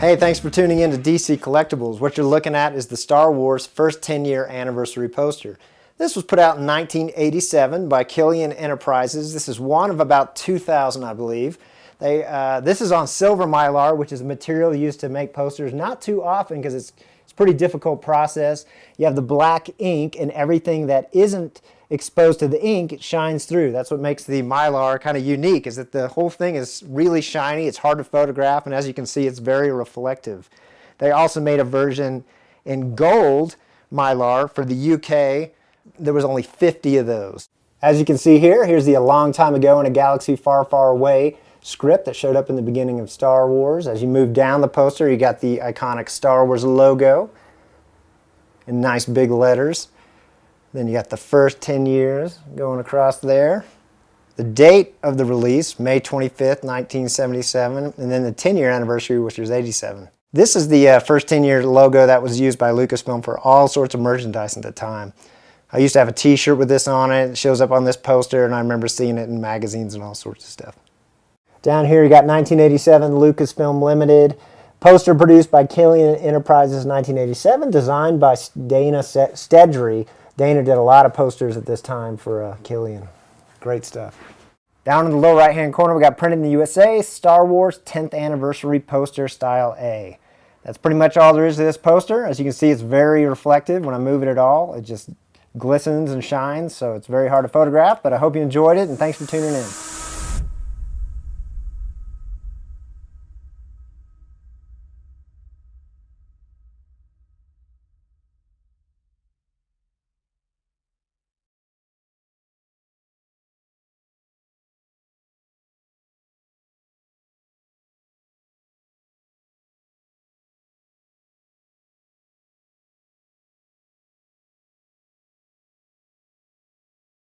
Hey, thanks for tuning in to DC Collectibles. What you're looking at is the Star Wars first 10 year anniversary poster. This was put out in 1987 by Kilian Enterprises. This is one of about 2,000, I believe. They, uh, this is on silver mylar, which is a material used to make posters not too often because it's, pretty difficult process. You have the black ink and everything that isn't exposed to the ink, it shines through. That's what makes the Mylar kind of unique, is that the whole thing is really shiny, it's hard to photograph, and as you can see, it's very reflective. They also made a version in gold Mylar for the UK. There was only 50 of those. As you can see here, here's the A Long Time Ago in a Galaxy Far, Far Away script that showed up in the beginning of Star Wars. As you move down the poster, you got the iconic Star Wars logo in nice big letters. Then you got the first 10 years going across there. The date of the release, May 25th, 1977, and then the 10 year anniversary, which was 87. This is the uh, first 10 year logo that was used by Lucasfilm for all sorts of merchandise at the time. I used to have a t shirt with this on it. It shows up on this poster, and I remember seeing it in magazines and all sorts of stuff. Down here, you got 1987 Lucasfilm Limited. Poster produced by Kilian Enterprises 1987, designed by Dana Stedry, Dana did a lot of posters at this time for uh, Kilian. Great stuff. Down in the lower right hand corner, we got printed in the USA Star Wars 10th Anniversary Poster Style A. That's pretty much all there is to this poster. As you can see, it's very reflective. When I move it at all, it just glistens and shines, so it's very hard to photograph, but I hope you enjoyed it, and thanks for tuning in.